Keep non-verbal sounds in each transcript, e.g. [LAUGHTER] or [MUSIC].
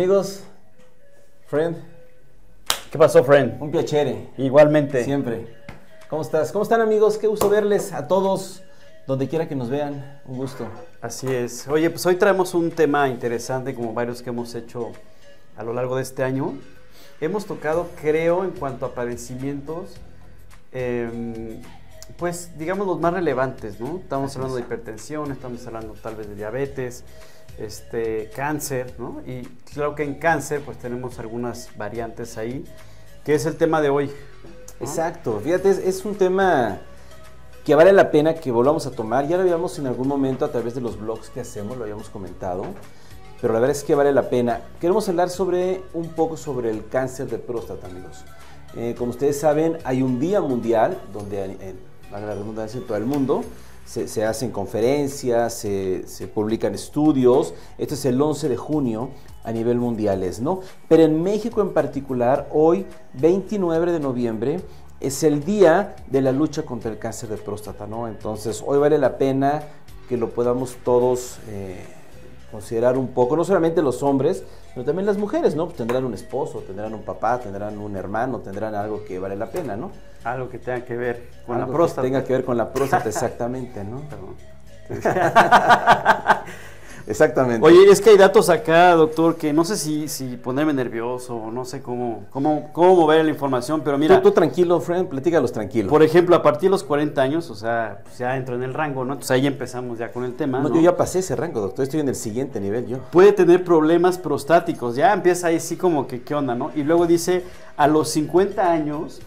Amigos, friend, ¿Qué pasó, friend? un piacere. Igualmente. Siempre. ¿Cómo estás? ¿Cómo están amigos? Qué gusto verles a todos, donde quiera que nos vean. Un gusto. Así es. Oye, pues hoy traemos un tema interesante, como varios que hemos hecho a lo largo de este año. Hemos tocado, creo, en cuanto a padecimientos, eh, pues digamos los más relevantes, ¿no? Estamos hablando de hipertensión, estamos hablando tal vez de diabetes, este, cáncer, ¿no? Y claro que en cáncer, pues tenemos algunas variantes ahí, que es el tema de hoy. ¿no? Exacto. Fíjate, es, es un tema que vale la pena que volvamos a tomar. Ya lo habíamos en algún momento a través de los blogs que hacemos, lo habíamos comentado. Pero la verdad es que vale la pena. Queremos hablar sobre un poco sobre el cáncer de próstata, amigos. Eh, como ustedes saben, hay un día mundial donde, en, valga la redundancia, en todo el mundo se, se hacen conferencias, se, se publican estudios. Este es el 11 de junio a nivel mundial, ¿no? Pero en México en particular, hoy, 29 de noviembre, es el día de la lucha contra el cáncer de próstata, ¿no? Entonces, hoy vale la pena que lo podamos todos eh, considerar un poco, no solamente los hombres, pero también las mujeres, ¿no? Tendrán un esposo, tendrán un papá, tendrán un hermano, tendrán algo que vale la pena, ¿no? Algo que tenga que ver con Algo la que próstata. tenga que ver con la próstata, exactamente, ¿no? [LAUGHS] [LAUGHS] Exactamente. Oye, es que hay datos acá, doctor, que no sé si, si ponerme nervioso o no sé cómo, cómo, cómo mover la información, pero mira, tú, tú tranquilo, friend, platícalos tranquilo. por ejemplo, a partir de los 40 años, o sea, pues ya entro en el rango, ¿no? Entonces ahí empezamos ya con el tema. no, ¿no? yo ya pasé ese rango, doctor, estoy en el siguiente nivel yo. Puede tener problemas prostáticos, ya empieza ahí sí como que qué onda, ¿no? Y luego dice, a los 50 años,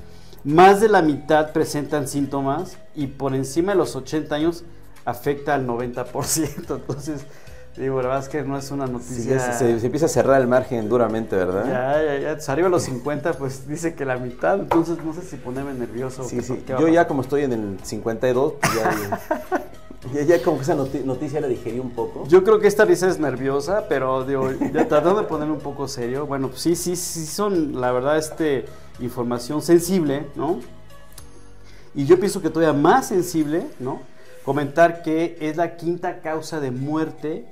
más de la mitad presentan síntomas y por encima de los 80 años afecta al 90%. [LAUGHS] Entonces, digo, la verdad es que no es una noticia... se, empieza a cerrar el margen duramente, ¿verdad? Ya, ya, ya. Entonces, arriba de los 50, pues dice que la mitad. Entonces, no sé si ponerme nervioso. o Sí, qué- sí. qué a Yo ya como estoy en el 52, pues ya, [LAUGHS] ya, ya como que esa noti- noticia la digerí un poco. Yo creo que esta risa es nerviosa, pero digo, ya tratando de ponerme un poco serio. Bueno, pues sí, sí, sí son, la verdad, este, información sensible, ¿no? Y yo pienso que todavía más sensible, ¿no? Comentar que es la quinta causa de muerte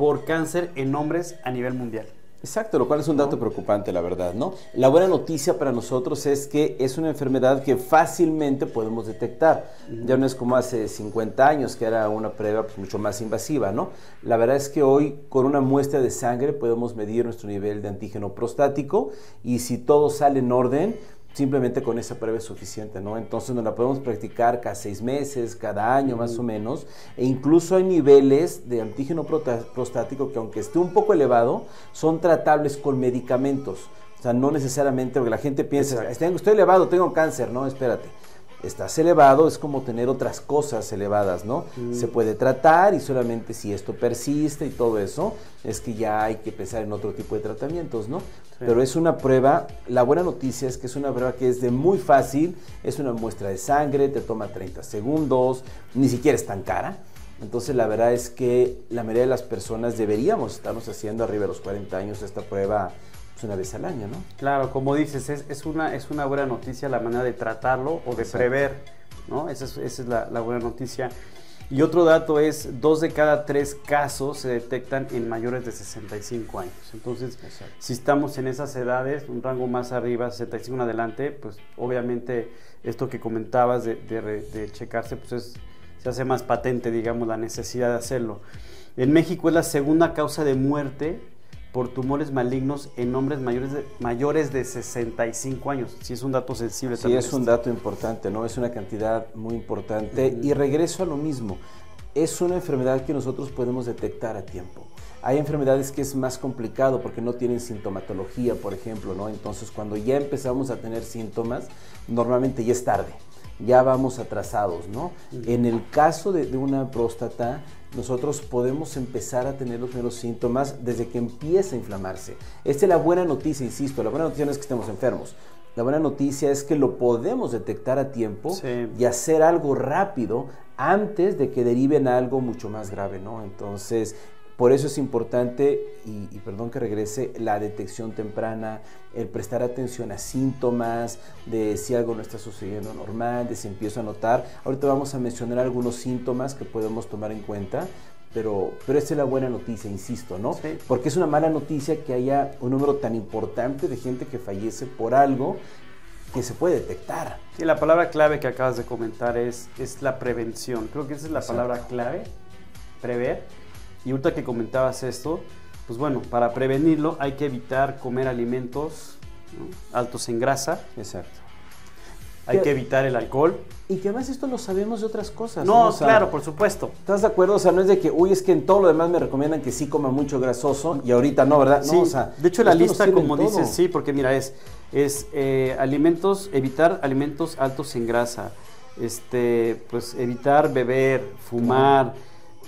por cáncer en hombres a nivel mundial. Exacto, lo cual es un dato preocupante, la verdad, ¿no? La buena noticia para nosotros es que es una enfermedad que fácilmente podemos detectar. Ya no es como hace 50 años, que era una prueba pues, mucho más invasiva, ¿no? La verdad es que hoy, con una muestra de sangre, podemos medir nuestro nivel de antígeno prostático y si todo sale en orden, simplemente con esa prueba es suficiente, ¿no? Entonces nos la podemos practicar cada seis meses, cada año más o menos, e incluso hay niveles de antígeno prostático que aunque esté un poco elevado, son tratables con medicamentos. O sea, no necesariamente, porque la gente piensa, estoy elevado, tengo cáncer, no, espérate. Estás elevado, es como tener otras cosas elevadas, ¿no? Se puede tratar y solamente si esto persiste y todo eso, es que ya hay que pensar en otro tipo de tratamientos, ¿no? Pero es una prueba, la buena noticia es que es una prueba que es de muy fácil, es una muestra de sangre, te toma 30 segundos, ni siquiera es tan cara. Entonces la verdad es que la mayoría de las personas deberíamos estarnos haciendo arriba de los 40 años esta prueba pues, una vez al año, ¿no? Claro, como dices, es, es una, es una buena noticia la manera de tratarlo o de Exacto. prever, ¿no? Esa es, esa es la, la buena noticia. Y otro dato es, dos de cada tres casos se detectan en mayores de 65 años. Entonces, Exacto. si estamos en esas edades, un rango más arriba, 65 en adelante, pues obviamente esto que comentabas de, de de checarse, pues es- se hace más patente, digamos, la necesidad de hacerlo. En México es la segunda causa de muerte por tumores malignos en hombres mayores de, mayores de 65 años. Sí es un dato sensible Sí, también. es un este. dato importante, ¿no? Es una cantidad muy importante. Y regreso a lo mismo. Es una enfermedad que nosotros podemos detectar a tiempo. Hay enfermedades que es más complicado porque no tienen sintomatología, por ejemplo, ¿no? Entonces, cuando ya empezamos a tener síntomas, normalmente ya es tarde, ya vamos atrasados, ¿no? En el caso de, de una próstata, nosotros podemos empezar a tener los primeros síntomas desde que empieza a inflamarse. Esta es la buena noticia, insisto, la buena noticia no es que estemos enfermos. La buena noticia es que lo podemos detectar a tiempo Sí. y hacer algo rápido antes de que deriven a algo mucho más grave, ¿no? Entonces, por eso es importante, y, y perdón que regrese, la detección temprana, el prestar atención a síntomas, de si algo no está sucediendo normal, de si empiezo a notar. Ahorita vamos a mencionar algunos síntomas que podemos tomar en cuenta pero, pero esta es la buena noticia, insisto, ¿no? Sí. Porque es una mala noticia que haya un número tan importante de gente que fallece por algo que se puede detectar. Sí, la palabra clave que acabas de comentar es, es la prevención. Creo que esa es la Exacto. palabra clave, prever. Y ahorita que comentabas esto, pues bueno, para prevenirlo hay que evitar comer alimentos ¿no? altos en grasa, Exacto. hay Que- que evitar el alcohol. Y que además esto lo sabemos de otras cosas. No, O sea, claro, por supuesto. ¿Estás de acuerdo? O sea, no es de que, uy, es que en todo lo demás me recomiendan que sí coma mucho grasoso y ahorita no, ¿verdad? Sí, no, o sea, de hecho la lista, como dices, sí, porque mira, es, es eh, alimentos, evitar alimentos altos en grasa, este, pues evitar beber, fumar,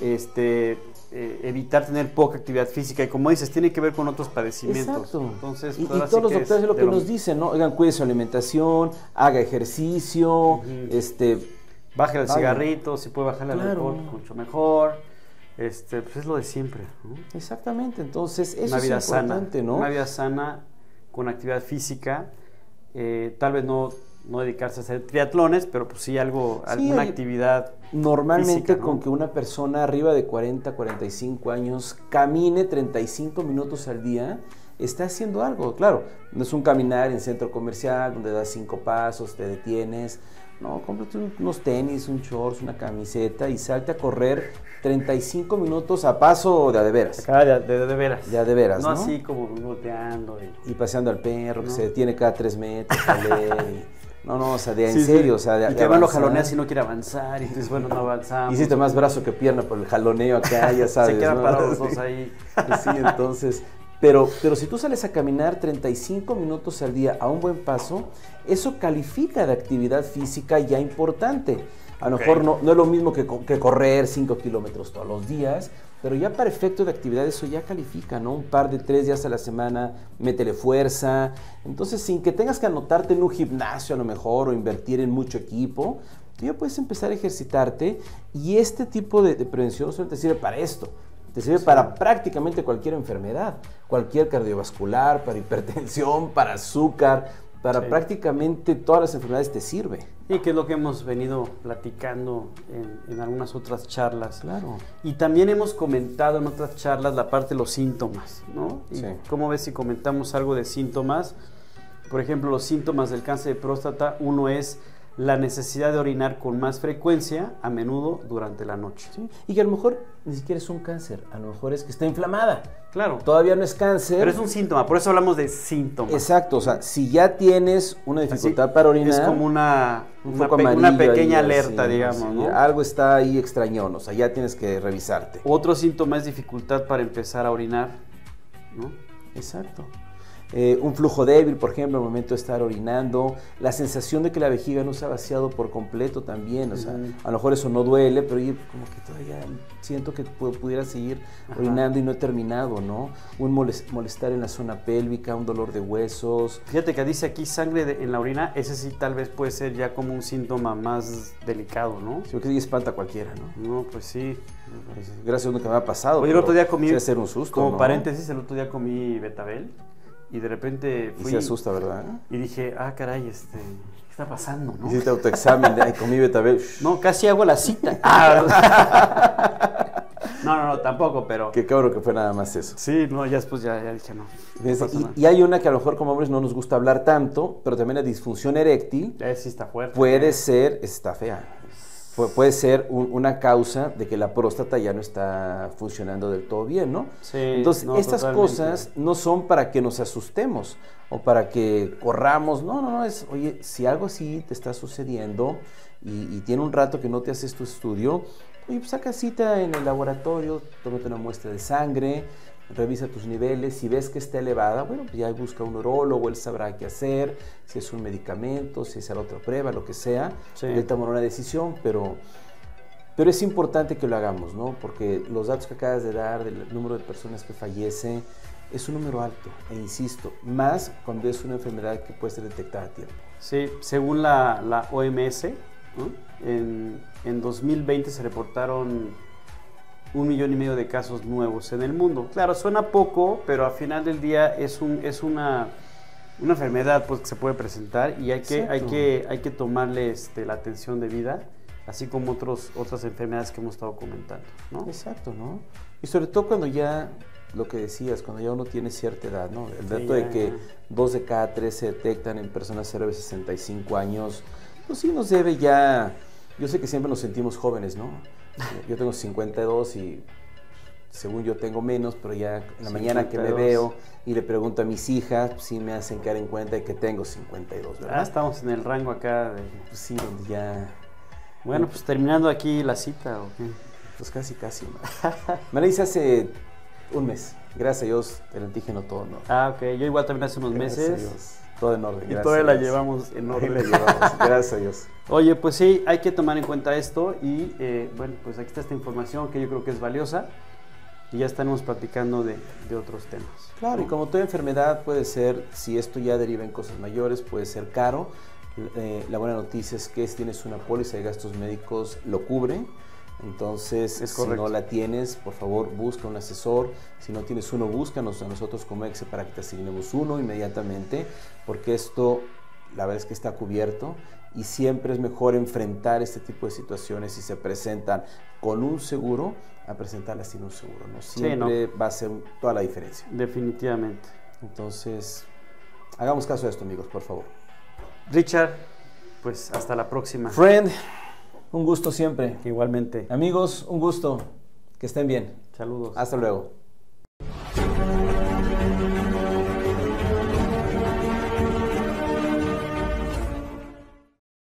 este, eh, evitar tener poca actividad física y como dices, tiene que ver con otros padecimientos. Exacto. Entonces, y, todos los doctores es lo que nos dicen, ¿no? Oigan, cuide su alimentación, haga ejercicio, este, Baje el cigarrito, si puede bajarle al Claro. alcohol, mucho mejor. Este, pues es lo de siempre. ¿no? exactamente, entonces eso una vida es importante, sana, ¿no? Una vida sana con actividad física, eh, tal vez no, no dedicarse a hacer triatlones, pero pues sí algo, Sí, alguna hay- actividad. Normalmente física, ¿no? con que una persona arriba de 40, 45 años camine 35 minutos al día, está haciendo algo. Claro, no es un caminar en centro comercial donde das cinco pasos, te detienes. No, cómprate un- unos tenis, un shorts, una camiseta y salte a correr 35 minutos a paso de a de veras. Acá de, de, de veras. De a de veras, no, ¿no? así como volteando. y- Y paseando al perro que se detiene cada tres metros [LAUGHS] a leer. y- no, no, o sea, de en Sí, sí. serio, o sea, de Y que van lo jaloneas y no quiere avanzar, y dices, bueno, no avanzamos. Hiciste más brazo que pierna por el jaloneo acá, ya [LAUGHS] sabes. Se quedan ¿no? parados dos ahí. Sí, entonces. Pero, pero si tú sales a caminar 35 minutos al día a un buen paso, eso califica de actividad física ya importante. A lo mejor no, no es lo mismo que, que correr 5 kilómetros todos los días, pero ya para efecto de actividad eso ya califica, ¿no? Un par de tres días a la semana, métele fuerza. Entonces, sin que tengas que anotarte en un gimnasio a lo mejor o invertir en mucho equipo, tú ya puedes empezar a ejercitarte y este tipo de, de prevención solo te sirve para esto, te sirve para prácticamente cualquier enfermedad, cualquier cardiovascular, para hipertensión, para azúcar, para Sí. prácticamente todas las enfermedades te sirve. Y que es lo que hemos venido platicando en, en algunas otras charlas. Claro. Y también hemos comentado en otras charlas la parte de los síntomas, ¿no? Y Sí. ¿Cómo ves si comentamos algo de síntomas? Por ejemplo, los síntomas del cáncer de próstata, uno es la necesidad de orinar con más frecuencia, a menudo durante la noche. ¿sí? Y que a lo mejor ni siquiera es un cáncer, a lo mejor es que está inflamada. Claro, Todavía no es cáncer. pero es un síntoma, por eso hablamos de síntomas. Exacto, o sea, si ya tienes una dificultad para orinar, Es como una, un una, pe- pequeña ahí, alerta, así, digamos. así, ¿no? Algo está ahí extrañón, o sea, ya tienes que revisarte. Otro síntoma es dificultad para empezar a orinar, ¿no? Exacto. Eh, un flujo débil, por ejemplo, al momento de estar orinando, la sensación de que la vejiga no se ha vaciado por completo también, o sea, Ujú. a lo mejor eso no duele, pero oye, como que todavía siento que pu- pudiera seguir Ajá. orinando y no he terminado, ¿no? Un moles- molestar en la zona pélvica, un dolor de huesos, Fíjate que dice aquí sangre de- en la orina, ese sí tal vez puede ser ya como un síntoma más delicado, ¿no? sí, que sí espanta a cualquiera, ¿no? No, pues sí. Gracias a lo que me ha pasado. Oye, el otro día comí, ser un susto, como ¿no? paréntesis, el otro día comí betabel y de repente Y fui se asusta, ¿verdad? y dije, ah, caray, este, ¿qué está pasando, no? Hiciste autoexamen de, ay, comí betabel. [LAUGHS] No, casi hago la cita. [LAUGHS] Ah, [LAUGHS] no, no, no, tampoco, pero... Qué cabrón que fue nada más eso. Sí, no, ya después ya, ya dije, no. y, y hay una que a lo mejor como hombres no nos gusta hablar tanto, pero también la disfunción eréctil Eh, sí está fuerte. puede ser, está fea, puede ser un- una causa de que la próstata ya no está funcionando del todo bien, ¿no? Sí, Entonces, no, estas totalmente. cosas no son para que nos asustemos o para que corramos, no, no, no, es, oye, si algo así te está sucediendo y, y tiene un rato que no te haces tu estudio, oye, pues saca cita en el laboratorio, tómate una muestra de sangre, revisa tus niveles, si ves que está elevada, bueno, pues ya busca un neurólogo, él sabrá qué hacer, si es un medicamento, si es la otra prueba, lo que sea, Sí. él tomará una decisión, pero... Pero es importante que lo hagamos, ¿no? Porque los datos que acabas de dar del número de personas que fallece es un número alto, e insisto, más cuando es una enfermedad que puede ser detectada a tiempo. Sí, según la, la OMS, ¿no? en, en 2020 se reportaron un millón y medio de casos nuevos en el mundo. Claro, suena poco, pero al final del día es, un, es una, una enfermedad pues, que se puede presentar y hay que, hay que, hay que tomarle este, la atención debida así como otros, otras enfermedades que hemos estado comentando. ¿no? Exacto, ¿no? Y sobre todo cuando ya, lo que decías, cuando ya uno tiene cierta edad, ¿no? El Sí, dato ya, de que ya. dos de cada tres se detectan en personas cerca de 65 años, pues sí nos debe ya, yo sé que siempre nos sentimos jóvenes, ¿no? Yo tengo 52 y según yo tengo menos, pero ya en la mañana que me 52. veo y le pregunto a mis hijas, pues sí me hacen caer en cuenta de que tengo 52, ¿verdad? Ah, estamos en el rango acá de... Pues sí, donde ya, Bueno, pues terminando aquí la cita, ¿o qué? pues casi, casi. me la hice hace un mes. Gracias a Dios, el antígeno todo, ¿no? Ah, ok. Yo igual también hace unos Gracias a meses. Dios. Todo en orden. Y todavía la llevamos en orden. la llevamos. [LAUGHS] Gracias a Dios. Oye, pues sí, hay que tomar en cuenta esto y eh, bueno, pues aquí está esta información que yo creo que es valiosa y ya estaremos platicando de, de otros temas. Claro, y como toda enfermedad puede ser, si esto ya deriva en cosas mayores, puede ser caro. Eh, la buena noticia es que si tienes una póliza de gastos médicos, lo cubre. Entonces, Es si no la tienes, por favor, busca un asesor. Si no tienes uno, búscanos a nosotros como EXE para que te asignemos uno inmediatamente, porque esto, la verdad es que está cubierto y siempre es mejor enfrentar este tipo de situaciones si se presentan con un seguro a presentarlas sin un seguro. ¿no? Sí, Siempre va a ser toda la diferencia. Definitivamente. Entonces, hagamos caso de esto, amigos, por favor. Richard, pues hasta la próxima. Friend, un gusto siempre. Igualmente. Amigos, un gusto. Que estén bien. Saludos. Hasta luego.